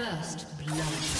First blood.